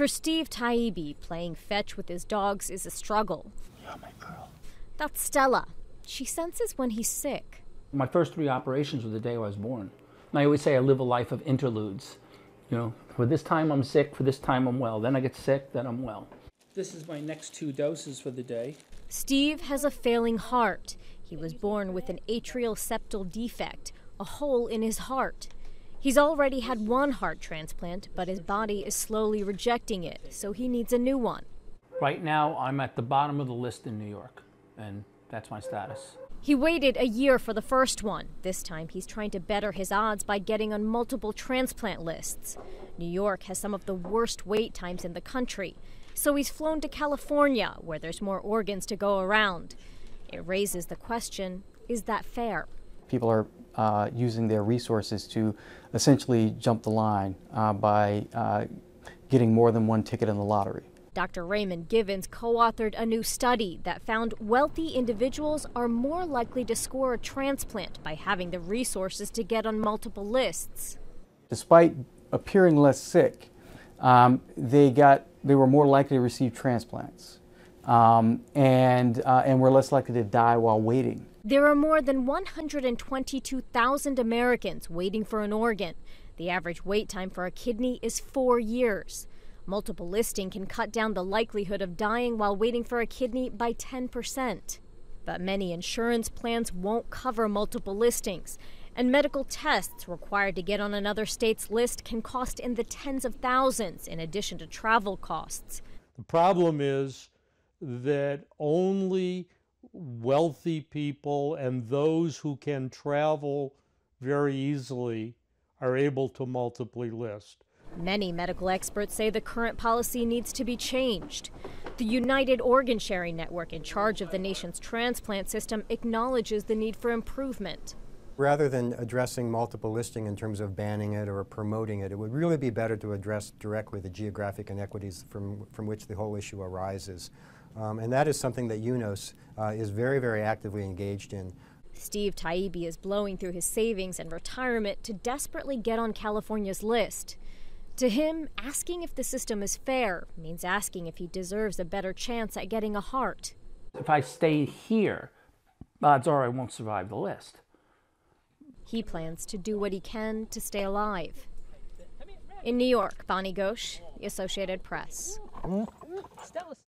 For Steve Taibbi, playing fetch with his dogs is a struggle. You're my girl. That's Stella. She senses when he's sick. My first three operations were the day I was born. And I always say I live a life of interludes. You know, for this time I'm sick, for this time I'm well. Then I get sick, then I'm well. This is my next two doses for the day. Steve has a failing heart. He was born with an atrial septal defect, a hole in his heart. He's already had one heart transplant, but his body is slowly rejecting it, so he needs a new one. Right now, I'm at the bottom of the list in New York, and that's my status. He waited a year for the first one. This time, he's trying to better his odds by getting on multiple transplant lists. New York has some of the worst wait times in the country, so he's flown to California, where there's more organs to go around. It raises the question is that fair? People are uh, using their resources to essentially jump the line uh, by uh, getting more than one ticket in the lottery. Dr. Raymond Givens co authored a new study that found wealthy individuals are more likely to score a transplant by having the resources to get on multiple lists. Despite appearing less sick, um, they, got, they were more likely to receive transplants um, and, uh, and were less likely to die while waiting. There are more than 122,000 Americans waiting for an organ. The average wait time for a kidney is four years. Multiple listing can cut down the likelihood of dying while waiting for a kidney by 10%. But many insurance plans won't cover multiple listings, and medical tests required to get on another state's list can cost in the tens of thousands in addition to travel costs. The problem is that only wealthy people and those who can travel very easily are able to multiply list. Many medical experts say the current policy needs to be changed. The United Organ Sharing Network, in charge of the nation's transplant system, acknowledges the need for improvement. Rather than addressing multiple listing in terms of banning it or promoting it, it would really be better to address directly the geographic inequities from, from which the whole issue arises. Um, and that is something that UNOS uh, is very, very actively engaged in. Steve Taibbi is blowing through his savings and retirement to desperately get on California's list. To him, asking if the system is fair means asking if he deserves a better chance at getting a heart. If I stay here, odds are I won't survive the list. He plans to do what he can to stay alive. In New York, Bonnie Ghosh, The Associated Press.